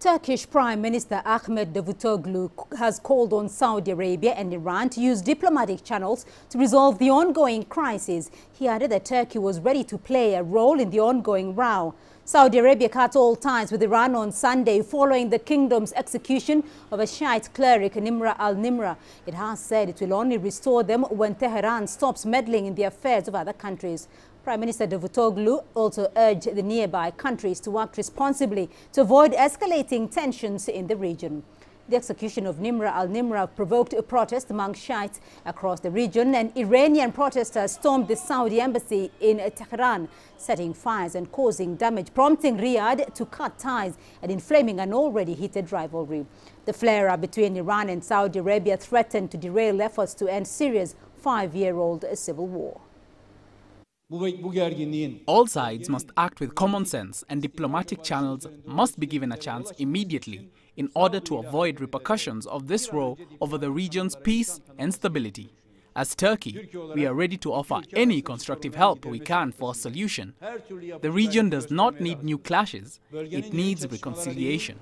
Turkish Prime Minister Ahmet Davutoglu has called on Saudi Arabia and Iran to use diplomatic channels to resolve the ongoing crisis. He added that Turkey was ready to play a role in the ongoing row. Saudi Arabia cut all ties with Iran on Sunday following the kingdom's execution of a Shiite cleric, Nimr al-Nimr. It has said it will only restore them when Tehran stops meddling in the affairs of other countries. Prime Minister Davutoglu also urged the nearby countries to act responsibly to avoid escalating tensions in the region. The execution of Nimr al-Nimr provoked a protest among Shiites across the region and Iranian protesters stormed the Saudi embassy in Tehran, setting fires and causing damage, prompting Riyadh to cut ties and inflaming an already heated rivalry. The flare-up between Iran and Saudi Arabia threatened to derail efforts to end Syria's five-year-old civil war. All sides must act with common sense and diplomatic channels must be given a chance immediately in order to avoid repercussions of this row over the region's peace and stability. As Turkey, we are ready to offer any constructive help we can for a solution. The region does not need new clashes, it needs reconciliation.